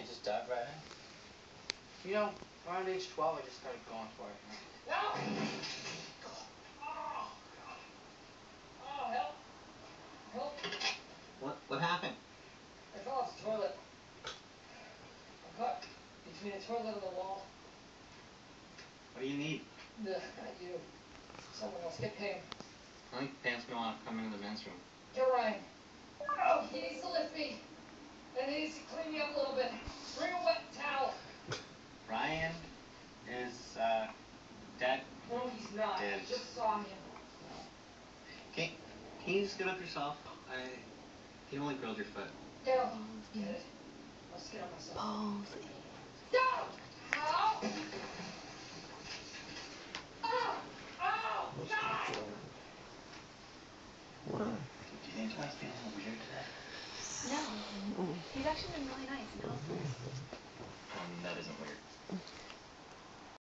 you just dive right in. You know, around age twelve I just started going for it. No! Oh, Oh, help. Help. What, what happened? I fell off the toilet. I'm caught between the toilet and the wall. What do you need? Ugh, not you. Someone else. Get Pam. I think Pam's gonna wanna come into the men's room. Is, uh, dead. No, he's not. Dead. I just saw him. Can, can you just get up yourself? I, you only grilled your foot. Go. Get it. I'll just get up myself. Palsy. Go! Ow! Ow! Ow! God! What? Do you think Dwight's feeling a little weird today? No. He's actually been really nice. No. That isn't weird.